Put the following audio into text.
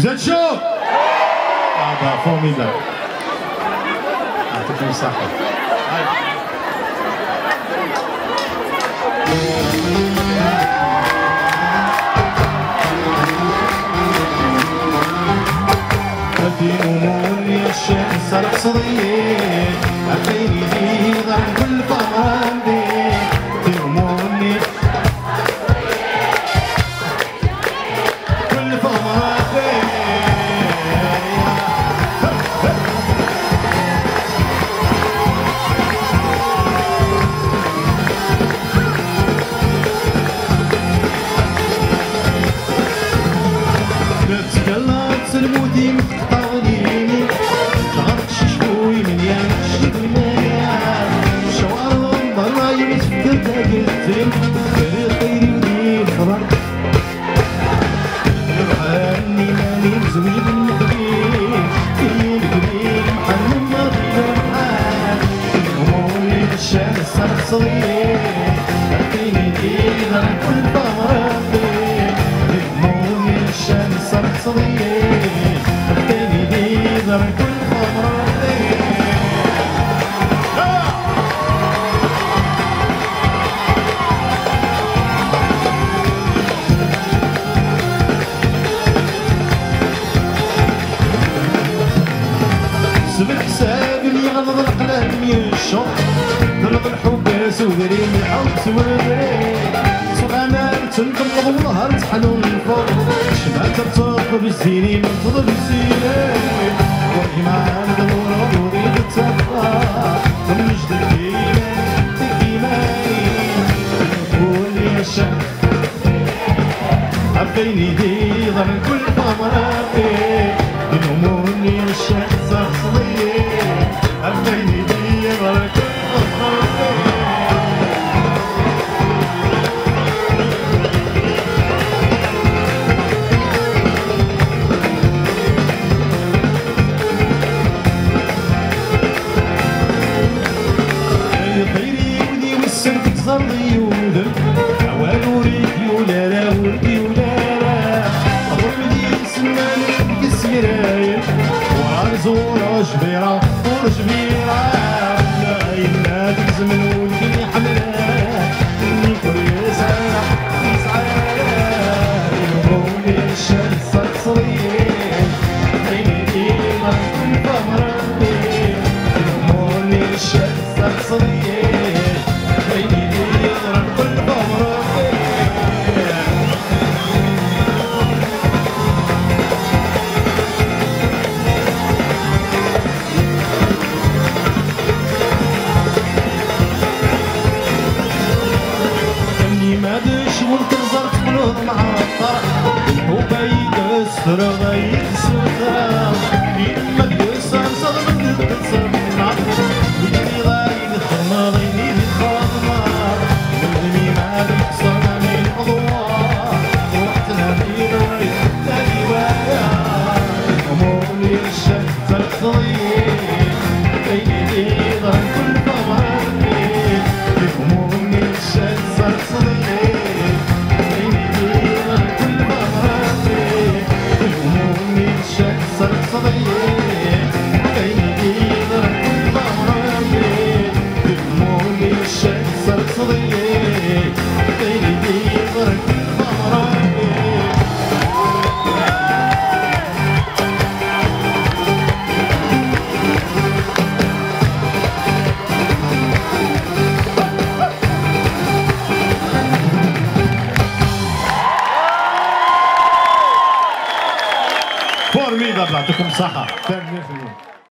Vous êtes chaud Ah bah formidable. يعطيكم الصحة. في أمور يا الشمس القصرية عطيني الصغير اعطيني دينا كل فرقي همومي الشمس الصغير اعطيني دينا كل فرقي غضب القلم يشق ضرب الحب سودري من الحب سودري صغانا تنقلب ونهار تحلو الفوق شبعت ترتق بالزيني من فضل الزيني والإيمان دور وريد التقوى من جد الإيمان إيماني قول يا شاب عبيني دي ضر كل فمراتي ولدي ولا لا ضربني سناني كسيراي ورا زورا جبيرة ور صدر يعطيكم الصحة.